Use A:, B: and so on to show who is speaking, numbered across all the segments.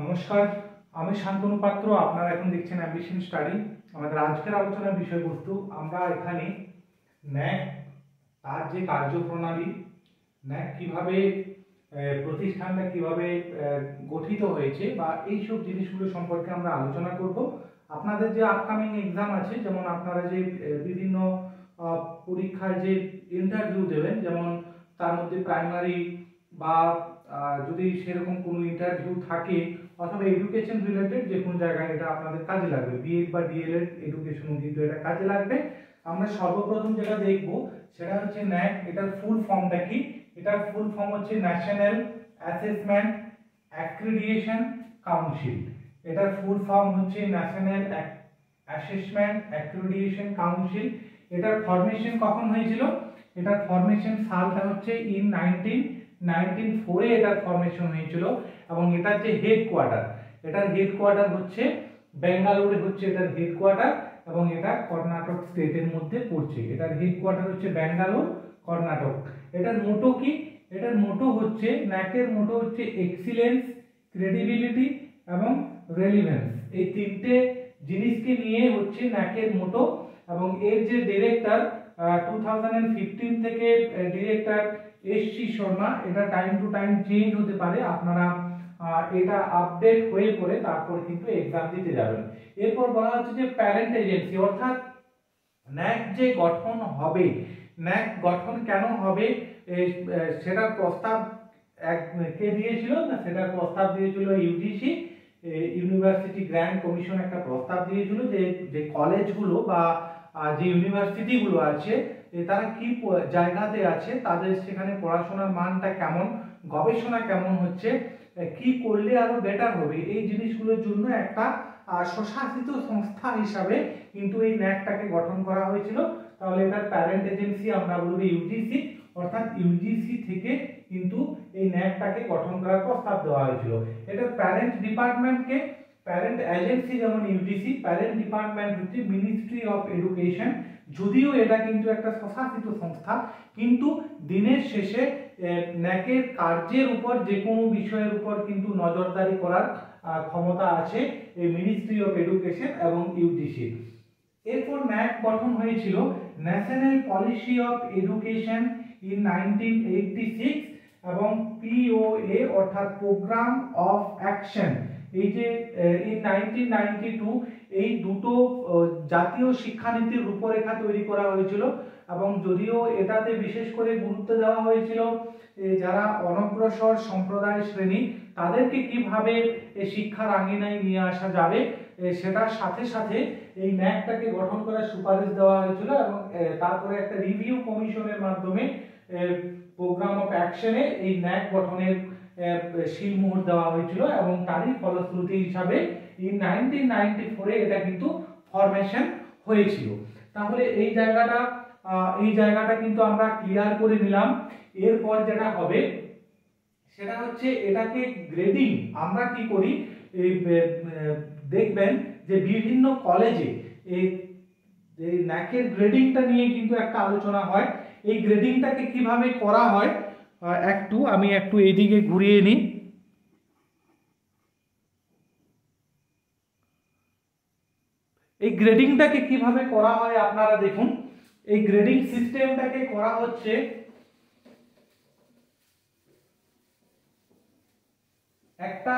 A: নমস্কার, আমি শান্তনু পাত্র, আপনারা এখন দেখছেন অ্যাম্বিশন স্টাডি। আমাদের আজকের আলোচনার বিষয়বস্তু, আমরা এখানে ন্যাক, তার যে কার্যপ্রণালী, ন্যাক কীভাবে প্রতিষ্ঠানটা কীভাবে গঠিত হয়েছে বা এই সব জিনিসগুলো সম্পর্কে আমরা আলোচনা করব। আপনাদের যে আপকামিং এক্সাম আছে, যেমন আপনারা যে বিভিন্ন পরীক্ষায় যে ইন্টারভিউ দেবেন, যেমন তার মধ্যে প্রাইমারি বা যদি সেরকম কোনো ইন্টারভিউ থাকে অথবা এডুকেশন রিলেটেড যে কোনো জায়গায় এটা আপনাদের কাজে লাগবে। বিএড বা ডিএলএড এডুকেশনও কিন্তু এটা কাজে লাগবে। আমরা সর্বপ্রথম যেটা দেখব সেটা হচ্ছে ন্যাক, এটার ফুল ফর্মটা কি? এটার ফুল ফর্ম হচ্ছে ন্যাশনাল অ্যাসেসমেন্ট অ্যাক্রিডিয়েশন কাউন্সিল এটার ফুল ফর্ম হচ্ছে ন্যাশনাল অ্যাসেসমেন্ট অ্যাক্রিডিয়েশন কাউন্সিল এটার ফরমেশন কখন হয়েছিল? এটার ফরমেশন সালটা হচ্ছে ইন নাইনটিন নাইনটিন ফোরে এটার ফরমেশন হয়েছিল এবং এটার যে হেডকোয়ার্টার এটার হেডকোয়ার্টার হচ্ছে বেঙ্গালুরু হচ্ছে এটার হেডকোয়ার্টার এবং এটা কর্ণাটক স্টেটের মধ্যে পড়ছে। এটার হেডকোয়ার্টার হচ্ছে বেঙ্গালুরু কর্ণাটক। এটার মোটো কি? এটার মোটো হচ্ছে, ন্যাকের মোটো হচ্ছে এক্সিলেন্স ক্রেডিবিলিটি এবং রেলিভেন্স এই তিনটে জিনিসকে নিয়ে হচ্ছে ন্যাকের মোটো এবং এর যে ডিরেক্টর টু থাউজেন্ড ফিফটিন থেকে ডিরেক্টর এস সি শর্মা এটা টাইম টু টাইম চেঞ্জ হতে পারে। আপনারা এটা আপডেট হয়ে পরে তারপর কিন্তু এক্সাম দিতে যাবেন। এরপর বলা হচ্ছে যে প্যারেন্ট এজেন্সি অর্থাৎ ন্যাক যে গঠন হবে ন্যাক গঠন কেন হবে সেটার প্রস্তাব এক, কে দিয়েছিল? না সেটার প্রস্তাব দিয়েছিল ইউজিসি ইউনিভার্সিটি গ্র্যান্ড কমিশন একটা প্রস্তাব দিয়েছিল যে যে কলেজগুলো বা যে ইউনিভার্সিটিগুলো আছে তারা কি জায়গাতে আছে, তাদের সেখানে পড়াশোনার মানটা কেমন, গবেষণা কেমন হচ্ছে কি করলে আরও বেটার হবে, এই জিনিসগুলোর জন্য একটা স্বশাসিত সংস্থা হিসাবে কিন্তু এই ন্যাকটাকে গঠন করা হয়েছিল। তাহলে এটার প্যারেন্ট এজেন্সি আমরা বলব ইউজিসি অর্থাৎ ইউজিসি থেকে কিন্তু এই ন্যাকটাকে গঠন করার প্রস্তাব দেওয়া হয়েছিল। এটার প্যারেন্ট ডিপার্টমেন্টকে প্যারেন্ট এজেন্সি যেমন ইউজিসি প্যারেন্ট ডিপার্টমেন্ট হচ্ছে মিনিস্ট্রি অফ এডুকেশন যদিও এটা কিন্তু একটা স্বশাসিত সংস্থা, কিন্তু দিনের শেষে ন্যাকের কার্যের উপর যে কোনো বিষয়ের উপর কিন্তু নজরদারি করার ক্ষমতা আছে এই মিনিস্ট্রি অফ এডুকেশন এবং ইউজিসি এরপর ন্যাক গঠন হয়েছিল national policy of education in nineteen এবং পিওএ অর্থাৎ প্রোগ্রাম অফ অ্যাকশন এই যে ইন নাইনটিন এই দুটো জাতীয় শিক্ষানীতির রূপরেখা তৈরি করা হয়েছিল এবং যদিও এটাতে বিশেষ করে গুরুত্ব দেওয়া হয়েছিল যারা অনগ্রসর সম্প্রদায় শ্রেণি, তাদেরকে কীভাবে শিক্ষার আঙিনায় নিয়ে আসা যাবে সেটার সাথে সাথে এই ন্যাকটাকে গঠন করার সুপারিশ দেওয়া হয়েছিল এবং তারপরে একটা রিভিউ কমিশনের মাধ্যমে প্রোগ্রাম অফ অ্যাকশনে এই ন্যাক গঠনের শিলমোহর দেওয়া হয়েছিল এবং তারই ফলশ্রুতি হিসাবে ইন নাইনটিন নাইনটি ফোরে এটা কিন্তু ফরমেশন হয়েছিল। তাহলে এই জায়গাটা এই জায়গাটা কিন্তু আমরা ক্লিয়ার করে নিলাম। এরপর যেটা হবে, সেটা হচ্ছে এটাকে গ্রেডিং আমরা কি করি? এই দেখবেন যে বিভিন্ন কলেজে এই ন্যাকের গ্রেডিংটা নিয়ে কিন্তু একটা আলোচনা হয়। এই গ্রেডিংটাকে কীভাবে করা হয়? একটু আমি একটু এইদিকে ঘুরিয়ে নিই। এই গ্রেডিংটাকে কীভাবে করা হয় আপনারা দেখুন। এই গ্রেডিং সিস্টেমটাকে করা হচ্ছে একটা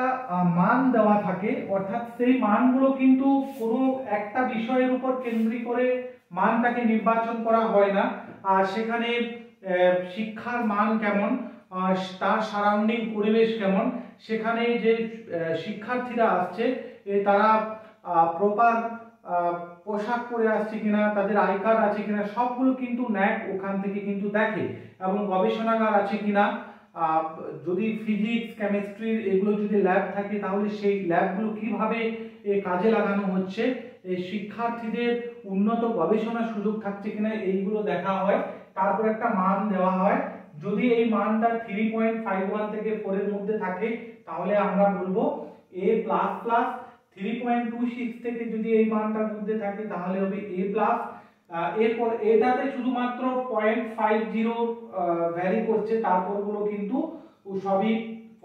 A: মান দেওয়া থাকে। অর্থাৎ সেই মানগুলো কিন্তু কোনো একটা বিষয়ের উপর কেন্দ্রিক করে মানটাকে নির্বাচন করা হয় না। আর সেখানে শিক্ষার মান কেমন তার সারাউন্ডিং পরিবেশ কেমন, সেখানে যে শিক্ষার্থীরা আসছে তারা প্রপার পোশাক পরে আসছে কিনা, তাদের আই কার্ড আছে কিনা, সবগুলো কিন্তু ন্যাক ওখান থেকে কিন্তু দেখে, এবং গবেষণাগার আছে কিনা যদি ফিজিক্স কেমিস্ট্রি এগুলো যদি ল্যাব থাকে, তাহলে সেই ল্যাবগুলো কীভাবে কাজে লাগানো হচ্ছে শিক্ষার্থীদের উন্নত গবেষণার সুযোগ থাকছে কিনা, এইগুলো দেখা হয় তারপর একটা মান দেওয়া হয়। যদি এই মানটা থ্রি পয়েন্ট ফাইভ ওয়ান থেকে ফোরের মধ্যে থাকে, তাহলে আমরা বলব A plus plus three point two six থেকে যদি এই মানটার মধ্যে থাকে, তাহলে হবে এ প্লাস এরপর এটাতে শুধুমাত্র পয়েন্ট ফাইভ জিরো ভ্যারি করছে। তারপরগুলো কিন্তু সবই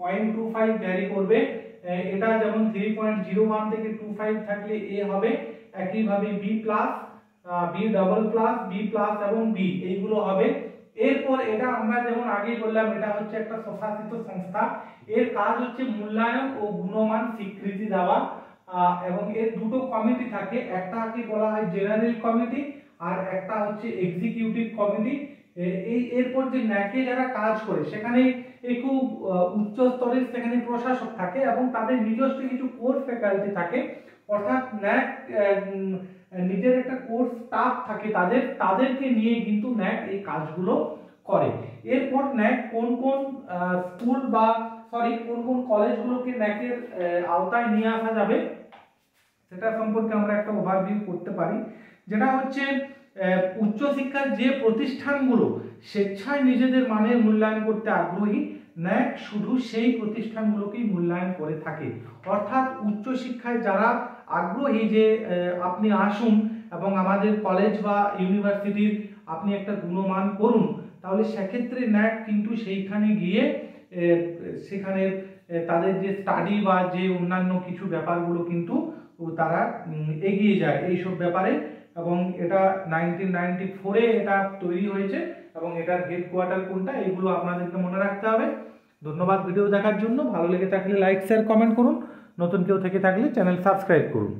A: পয়েন্ট টু ফাইভ ভ্যারি করবে। এটা যেমন থ্রি পয়েন্ট জিরো ওয়ান থেকে টু ফাইভ থাকলে এ হবে, একইভাবে B plus B double plus B plus এবং বি এইগুলো হবে। এরপর এটা আমরা যেমন আগেই বললাম, এটা হচ্ছে একটা স্বশাসিত সংস্থা। এর কাজ হচ্ছে মূল্যায়ন ও গুণমান স্বীকৃতি দেওয়া এবং এর দুটো কমিটি থাকে। একটাকে বলা হয় জেনারেল কমিটি আর একটা হচ্ছে এক্সিকিউটিভ কমিটি এই এরপর যে ন্যাকে যারা কাজ করে, সেখানে খুব উচ্চ স্তরের সেখানে প্রশাসক থাকে এবং তাদের নিজস্ব কিছু কোর ফ্যাকাল্টি থাকে। অর্থাৎ ন্যাক নিজের একটা কোর্স স্টাফ থাকে তাদের, তাদেরকে নিয়ে কিন্তু ন্যাক এই কাজগুলো করে। এরপর ন্যাক কোন কোন স্কুল বা সরি কোন কোন কলেজগুলোকে ন্যাকের আওতায় নিয়ে আসা যাবে, সেটা সম্পর্কে আমরা একটা ওভারভিউ করতে পারি। যেটা হচ্ছে উচ্চশিক্ষার যে প্রতিষ্ঠানগুলো স্বেচ্ছায় নিজেদের মানের মূল্যায়ন করতে আগ্রহী ন্যাক শুধু সেই প্রতিষ্ঠানগুলোকেই মূল্যায়ন করে থাকে। অর্থাৎ উচ্চশিক্ষায় যারা আগ্রহী যে আপনি আসুন এবং আমাদের কলেজ বা ইউনিভার্সিটির আপনি একটা গুণমান করুন, তাহলে সেক্ষেত্রে ন্যাক কিন্তু সেইখানে গিয়ে সেখানে তাদের যে স্টাডি বা যে অন্যান্য কিছু ব্যাপারগুলো কিন্তু তারা এগিয়ে যায়। এইসব ব্যাপারে এবং এটা নাইনটিন নাইনটি ফোরে এটা তৈরি হয়েছে এবং এটার হেডকোয়ার্টার কোনটা এগুলো আপনাদেরকে মনে রাখতে হবে। ধন্যবাদ ভিডিও দেখার জন্য। ভালো লেগে থাকলে লাইক শেয়ার কমেন্ট করুন। নতুন কেউ থেকে থাকলে চ্যানেল সাবস্ক্রাইব করুন।